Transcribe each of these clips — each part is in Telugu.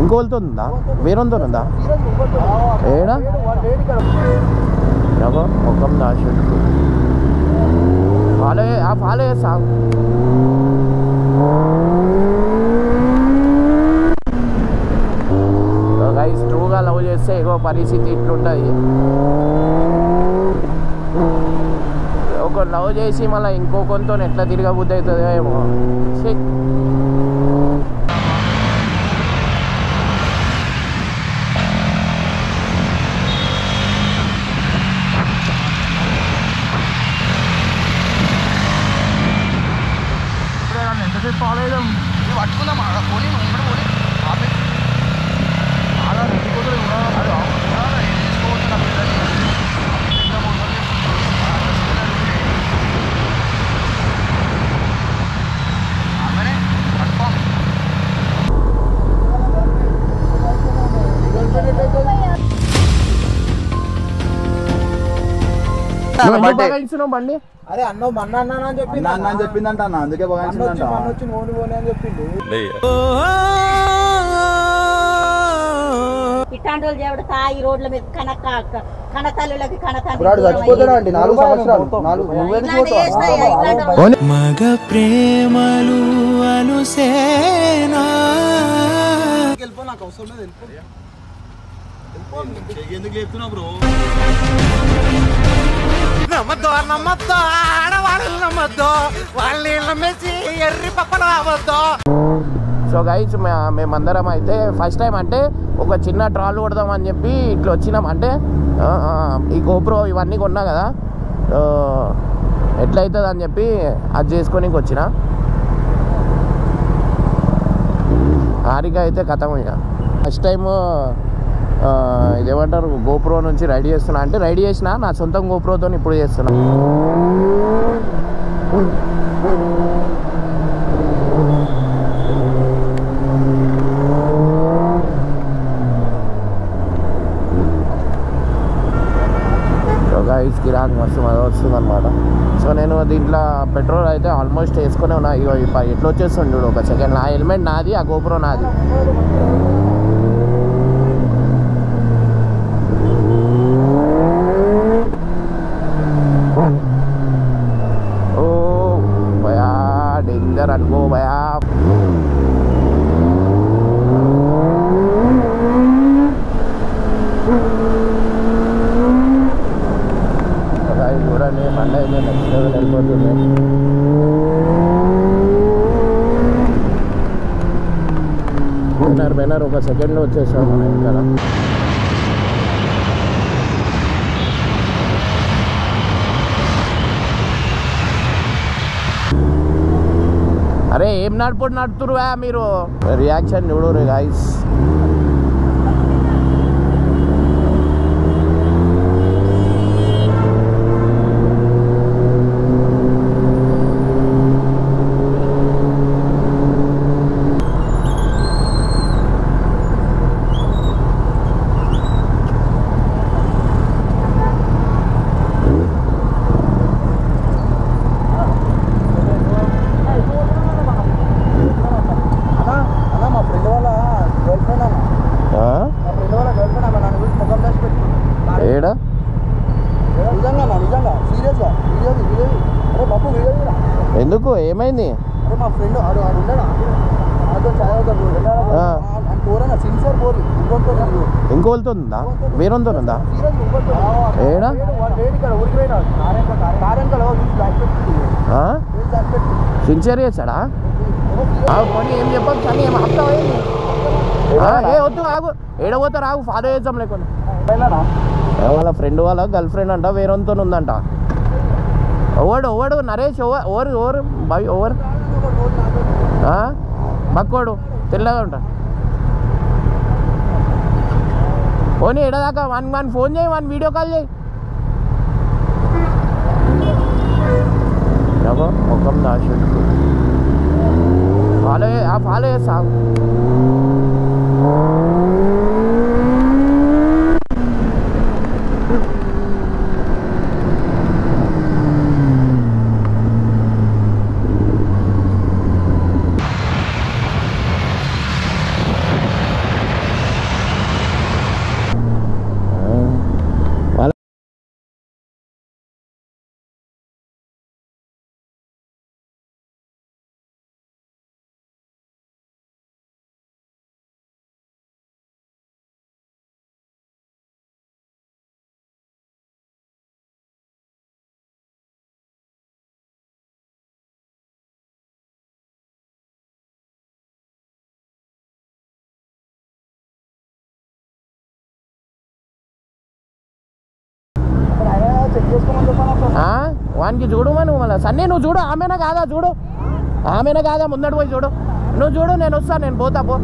ఇంకోళ్ళతో ఉందా? వేరొంతో ఉందా? ఏడా? ముఖం దాచి ఫాలో ఫాలో చేస్తా గైస్ ట్రూగా లవ్ చేస్తే ఎగో పరిస్థితి ఇట్లుంటుంది ఒక లవ్ చేసి మళ్ళీ ఇంకో కొంత ఎట్లా తిరగబుద్ధి అవుతుందో ఏమో ఛీ. ఎంతసేపు ఫాలో అయ్యాం పట్టుకుందాం ఆడ పోనీ మనం కూడా పోనీ ఆపే ఆడ రెడ్డి కూతురు కూడా అది ఆడ ఏం చేసుకోవచ్చు నా పిల్లలు ఇంకా మూడు రోజులు ఆమెనే కన్ఫామ్ బండి. అరే అన్నో మన్న అన్నాను అని చెప్పింది అన్న అని చెప్పిందంట అన్న అందుకే అన్న వచ్చి బాగా మన్న వచ్చి నోని పోనీ అని చెప్పిండు. ఇట్లాంటి వాళ్ళు రోడ్ల మీద కనక కనతల్లులకి నాలుగు సంవత్సరాలు. నాలుగు? మగ ప్రేమలు అనుసేనా వెళ్ళిపో నాకు అవసరం లేదు వెళ్ళిపో ఎందుకు చెప్తున్నావు బ్రో? నమ్మద్దో నమ్మద్దో ఆడవాళ్ళు నమ్మద్దో వాళ్ళని నమ్మేసి ఎర్రి పప్పలు అవ్వద్దో సో గైస్ మేమందరం అయితే ఫస్ట్ టైం అంటే ఒక చిన్న ట్రాల్ కొడదామని చెప్పి ఇట్లా వచ్చినాం. అంటే ఈ గోప్రో ఇవన్నీ కొన్నా కదా. ఎట్లయితుంది అని చెప్పి అది చేసుకొని వచ్చిన. హారిక అయితే కథం ఇక. ఫస్ట్ టైము ఇదేమంటారు? గోప్రో నుంచి రైడ్ చేస్తున్నా. అంటే రైడ్ చేసిన నా సొంతం గోప్రోతో ఇప్పుడు చేస్తున్నా. గైస్ కిరాక్ మస్తు మజా వస్తుంది అనమాట సో నేను దీంట్లో పెట్రోల్ అయితే ఆల్మోస్ట్ వేసుకునే ఉన్నా. ఇగో ఎట్లా వచ్చేస్తుండు ఒక సెకండ్ నా హెల్మెట్ నాది ఆ గోపురం నాది ఓ భయా డేంజర్ అనుకో భయా guys, చూడండి బండి అయితే నెక్స్ట్ లెవెల్ వెళ్ళిపోతుంది బెనర్ బెనర్ ఒక సెకండ్లో వచ్చేసాం మన ఇంకా అరే ఏం నడుపుడు నడుతురువా మీరు? రియాక్షన్ చూడరు గాయస్ అన్న అన్న మా ఫ్రెండ్ వాళ్ళ గర్ల్ ఫ్రెండ్ అన్న మా ఫ్రెండ్ వాళ్ళ గర్ల్ ఫ్రెండ్ అన్న నన్ను గురించి ముఖం దాచి పెట్టుకుంది ఏడా నిజంగా అన్న నిజంగా సీరియస్గా వీడియో వీడియో అరే బాబు వీడియో తీరా. ఎందుకు ఏమైంది అరే మా ఫ్రెండ్ ఆడు ఆడు ఉండడా ఆడు చదువుతాడు ఆ. అని కోరన్నా సిన్సియర్ కోరి ఇంకొక ఇంకోళ్ళతో ఉందా వేరొంతో ఉందా సీరియస్ ఇంకొక ఏడా? వాడు వేడి ఇక్కడ ఊరికి పోయినాడు కారెంక కారెంకలో చూసి దాచి పెట్టుకుంది ఉందా వేసి ఉందా? ఏడా? సిన్సియర్ చేశాడా? ఏం చెప్పాం కానీ ఏం ఆపుతావా ఏ వద్దు ఆగు. ఏడబోతారు ఆగు ఫాలో చేద్దాం లేకుండా. వాళ్ళ ఫ్రెండ్ వాళ్ళ గర్ల్ ఫ్రెండ్ అంట వేరొంతో ఉందంట. ఓడు ఓడు Naresh over over over over ఆ? తెల్లగా ఉంటాడు. పోనీ ఎడదాకా వన్ వన్ ఫోన్ చేయి వన్ వీడియో కాల్ చేయి ఏమో, ముఖం దాచి ఫాలో ఆ ఫాలో చేస్తా వానికి చూడమని మళ్ళీ. సన్నీ నువ్వు చూడు ఆమెనా కాదా? చూడు. ఆమెనా కాదా? ముందడు పోయి చూడు. నువ్వు చూడు నేను వస్తాను నేను పోతా పో.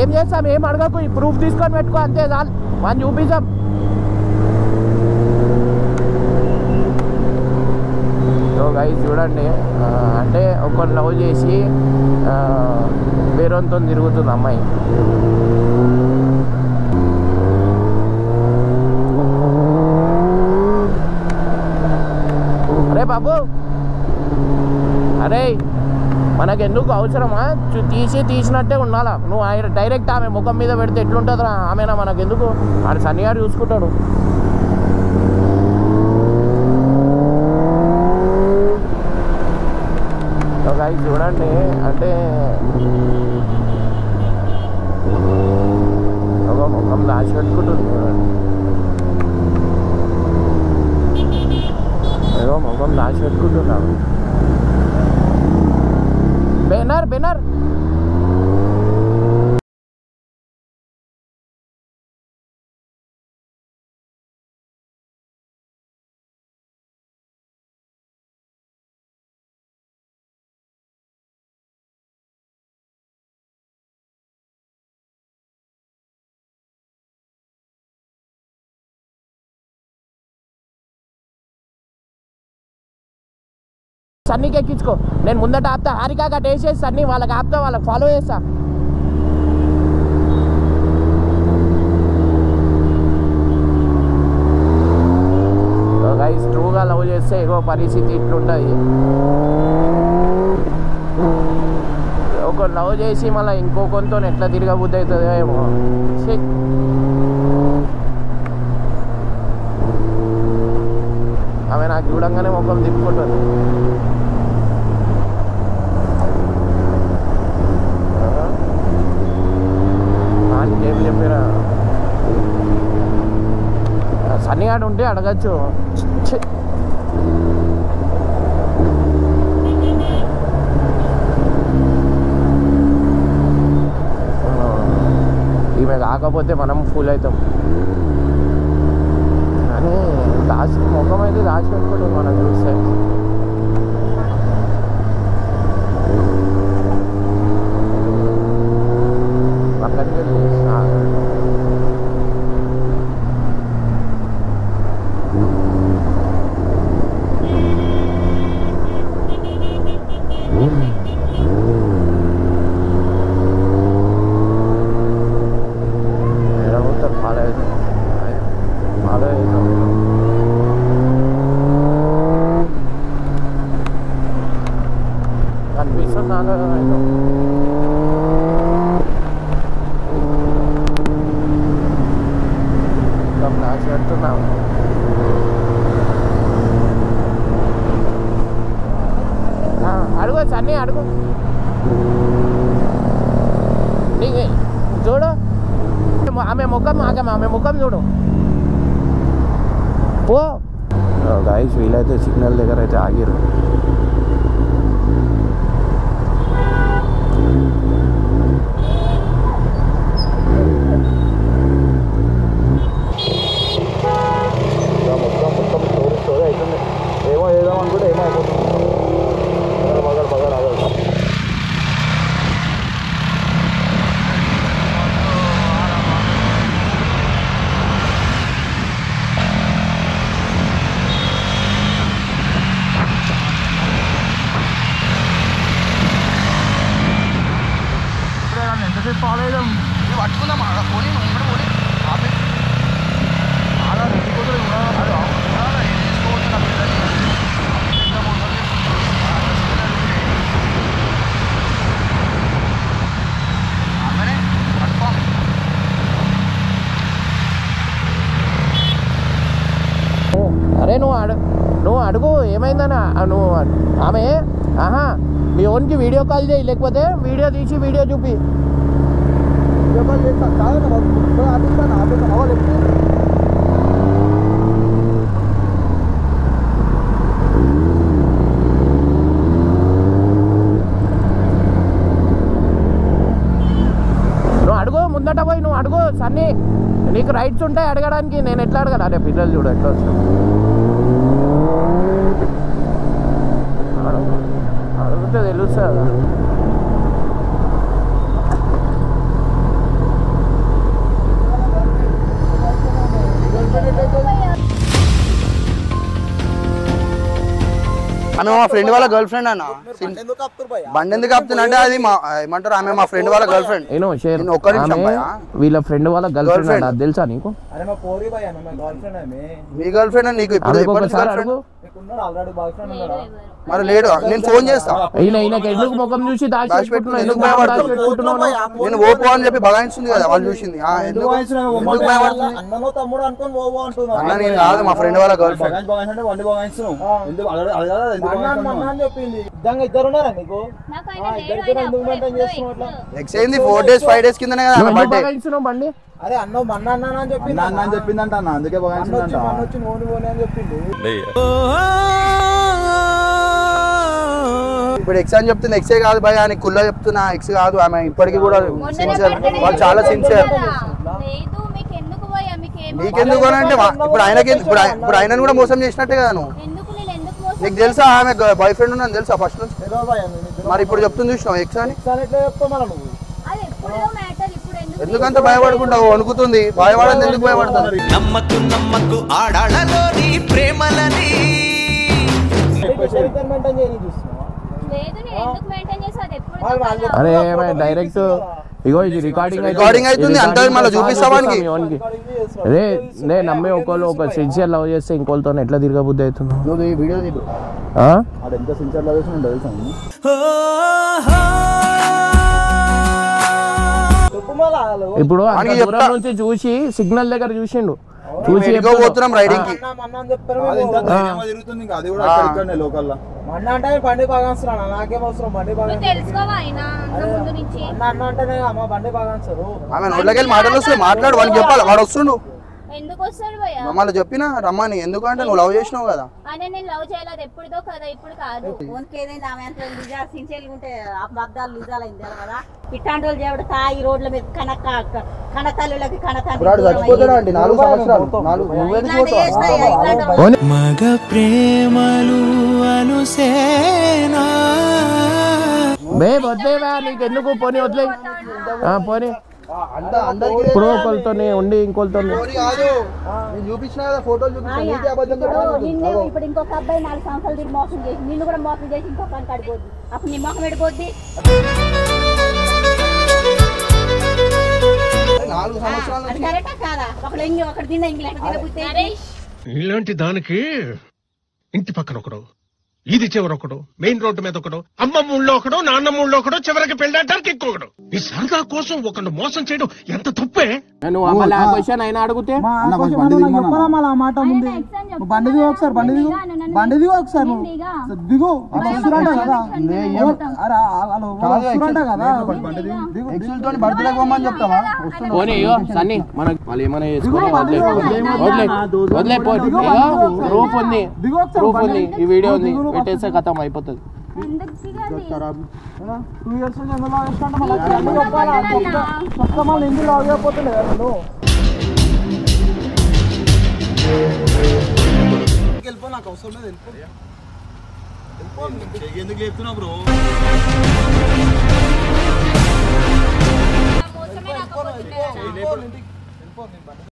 ఏం చేస్తాం? ఏం అడగకు? ఈ ప్రూఫ్ తీసుకొని పెట్టుకో అంతే చాలు. వాడిని చూపిస్తాం సో గైస్ చూడండి. అంటే ఒకరు లవ్ చేసి ఆ, వేరొంతో తిరుగుతుంది అమ్మాయి అరే బాబు. అరే మనకెందుకు అవసరమా? తీసి తీసినట్టే ఉండాలా? నువ్వు ఆయన డైరెక్ట్ ఆమె ముఖం మీద పెడితే ఎట్లుంటుందిరా? ఆమెనా మనకెందుకు? ఆడు సన్నిగారు చూసుకుంటాడు. సో చూడండి. అంటే ఒక ముఖం దాచి పెట్టుకుంటుంది చూడండి ఏదో ముఖం దాచి పెట్టుకుంటున్నాను బెనర్ బెనర్ సన్నీకి ఎక్కించుకో. నేను ముందట ఆపుతా. హారికా గట్ వేసేసి సన్నీ వాళ్ళకి ఆపుతా వాళ్ళకి ఫాలో చేస్తా. గైస్ ట్రూగా లవ్ చేస్తే ఏదో పరిస్థితి ఇట్లుంటుంది ఒక లవ్ చేసి మళ్ళీ ఇంకో కొంత ఎట్లా తిరగబుద్ధి అవుతుందో ఏమో. ఆమె నాకు చూడంగానే ముఖం తిప్పుకుంటుంది ఏం చెప్పారా సన్నిగాడు ఉంటే అడగచ్చు. ఈమె కాకపోతే మనం ఫుల్ అవుతాం. కానీ దాచి ముఖం అయితే దాచి పెట్టుకోవడం మనం చూస్తే పక్కకి వెళ్ళి ఆ, ఎడగొట్టారు ఫాలో అవుతాం ఫాలో అవుతాం కనిపిస్తుంది నాలో అవుతాం ఇంకా ఫ్లాష్ పెడుతున్నాం ఆ, అడుగు సన్నీ అడుగు నీకు చూడు ఆమె ముఖం ఆగమే ఆమె ముఖం చూడు పో గాయస్ వీలైతే సిగ్నల్ దగ్గర అయితే ఆగిరు ఏమో ఏదో అనుకుంటే ఏమో అయిపోతుంది బగర్ బగర్ ఆగదు ఇప్పుడే నన్ను ఎంతసేపు ఫాలో అయ్యాం ఇది పట్టుకుందాం ఆడ పోనీ నువ్వు ఇక్కడ పోనీ ఆపే ఆడ రెడ్డి కొడుకులు కూడా అది ఆడ ఏం చేసుకోవచ్చు నా పిల్లలు ఇంకా మోసం చేస్తుంది. ఆడ పిల్లలు ఆమెనే పట్టుకో అరే నువ్వు అడు నువ్వు అడుగు ఏమైందని ఆ, నువ్వు ఆమె ఆహా మీ ఓన్కి వీడియో కాల్ చేయి లేకపోతే వీడియో తీసి వీడియో చూపి. నువ్వు ముంగట పోయి నువ్వు అడుగు సన్నీ. నీకు రైట్స్ ఉంటాయి అడగడానికి నేను ఎట్లా అడగాలి అరే పిల్లలు చూడు ఎట్లా వస్తాను అడిగితే తెలుస్తుంది. ఆమె మా ఫ్రెండ్ వాళ్ళ గర్ల్ ఫ్రెండ్ అన్న ఎందుకు ఆపుతురు భయ్యా? బండి ఎందుకు ఆపుతున్నా అంటే అది మా ఏమంటారు ఆమె మా ఫ్రెండ్ వాళ్ళ గర్ల్ ఫ్రెండ్ నేను ఒక్క నిమిషం. వీళ్ళ ఫ్రెండ్ వాళ్ళ గర్ల్ ఫ్రెండ్ అది తెలుసా నీకు? అరే మా పోరి భయ్యా మా గర్ల్ ఫ్రెండ్ ఆమె. మీ గర్ల్ ఫ్రెండ్ నీకు ఇప్పుడు మరి లేడు. నేను ఫోన్ చేస్తా. ఈయన ఈయనకి ఎందుకు ముఖం చూసి భయపడుతున్నావు? నేను ఓపో అని చెప్పి బగాయించింది కదా వాళ్ళు చూసింది. ఎందుకు ఎందుకు? భయపడుతుంది అన్న నేను కాదు మా ఫ్రెండ్ వాళ్ళ గర్ల్ ఫ్రెండ్. ఎక్స్ అయింది ఫోర్ డేస్ ఫైవ్ డేస్ కిందనే కదా బర్త్డే బండి? అరే అన్న మన్న అన్న అని చెప్పింది అన్న అని చెప్పిందంట అన్న. అందుకే బగాయించిందంట. అని చెప్పింది. ఇప్పుడు ఎక్స్ అని చెప్తుంది ఎక్సే కాదు భయ అని కుల్ల చెప్తున్నా ఎక్స్ కాదు ఆమె ఇప్పటికీ కూడా సిన్సియర్ వాళ్ళు చాలా సిన్సియర్ లేదు మీకు ఎందుకు పోయా మీకు ఏమో నీకెందుకు అని అంటే ఇప్పుడు ఆయనకి ఇప్పుడు ఇప్పుడు ఆయనను కూడా మోసం చేసినట్టే కదా నువ్వు నీకు తెలుసా ఆమె బాయ్ ఫ్రెండ్ ఉన్నది తెలుసా ఫస్ట్ నుంచి మరి ఇప్పుడు చెప్తుంది చూసినావు ఎక్స్ అని ఎందుకంత భయపడుకుంటావు వణుకుతుంది భయపడని ఎందుకు భయపడుతుంది నమ్మకు నమ్మకు ఆడాళ్ళలో ప్రేమలని అరే డైరెక్ట్ ఇగో ఇది రికార్డింగ్ Recording అవుతుంది, అంతా మళ్ళీ చూపిస్తావా వానికి? అరే నే నమ్మే ఒకళ్ళు ఒక సిన్సియర్ లవ్ చేస్తే ఇంకోళ్ళతో ఎట్లా తిరగబుద్ధి అవుతుంది? నువ్వు ఈ వీడియో తీడు ఎంత సిన్సియర్లో వేసి ఉంటుంది తెలుసా? నీకు? చెప్పు మళ్ళా వాళ్ళు. ఇప్పుడు దూరం. నుంచి చూసి సిగ్నల్ దగ్గర చూసిండు. చూసి. పోతున్నాం రైడింగ్కి మన్న అంటే బండి బాగా వస్తున్నాను నాకేం అవసరం బండి బాగా అన్న అన్న అంటేనే అమ్మ బండి బాగా వస్తారు ఆమె నోట్లోకి వెళ్ళి మాటలు వస్తాయి మాట్లాడు వాడికి చెప్పాలి వాడు వస్తుండు ఎందుకు వస్తాడు భయ్యా? మమ్మల్ని చెప్పినా రమ్మని. ఎందుకంటే నువ్వు లవ్ చేసినావు కదా. ఆయన నేను లవ్ చేయలేదు. ఎప్పుడుదో కదా ఇప్పుడు కాదు. ఫోన్కి ఏదైనా ఆమె ఎంత లిజా సిన్సియర్గా ఉంటే కదా. ఇట్లాంటి వాళ్ళు చేయబడి తాగి రోడ్ల మీద కనక కనతల్లులకి ఓని- మగ ప్రేమలు అనుసేనా? బే వద్దేవా నీకు ఎందుకు పోనీ వదిలే. పోనీ. అంత ఇప్పుడు ఒకరితో ఉండి చూపించిన కదా ఫోటోలు చూపించిన అబద్ధం ఇప్పుడు ఇంకొక అబ్బాయి నాలుగు సంవత్సరాలు తిరిగి మోసం చేసి నిన్ను కూడా మోసం చేసి ఇంకొక అప్పుడు నీ మొహం ఎడిపోద్ది. కరెక్టా కాదా? ఒకడు ఒకటి తిన్న ఇలాంటి దానికి ఇంటి పక్కన ఒకడు. ఇది చివరొకడు. మెయిన్ రోడ్డు మీద ఒకడు అమ్మమ్మ ఊళ్ళో ఒకడు నాన్నమ్మ ఊళ్ళో ఒకడు చివరికి పెళ్ళడానికి ఇంకొకడు. ఈ సరదా కోసం ఒకడు మోసం చేయడం ఎంత తప్పే? నువ్వు మళ్ళీ ఆ క్వశ్చన్ అయినా అడిగితే? అన్న కొంచెం బండి మళ్ళీ ఆ మాట ముందు? నువ్వు బండి దిగు ఒకసారి బండి దిగు. బండి దిగు ఒకసారి నువ్వు. దిగు? వాళ్ళు వస్తురంట కదా. అరే వాళ్ళు వాళ్ళు వస్తురంట కదా. ఎక్సులతో బర్త్డే పోమని చెప్తావా? వస్తుండు పోనీ ఇగో సన్ని మనకి వాళ్ళు ఏమైనా చేసుకొని వదిలే వదిలే వదిలే పోనీ ఇగో ప్రూఫ్ ఉంది. దిగు ఒకసారి ప్రూఫ్ ఉంది ఈ వీడియో ఉంది. పెట్టేస్తే కథం అయిపోతుంది ఎందుకు టూ ఇయర్స్ ఎందులో వెళ్ళిపో నాకు అవసరం లేదు వెళ్ళిపో చెప్తున్నావు బ్రో. వెళ్ళిపో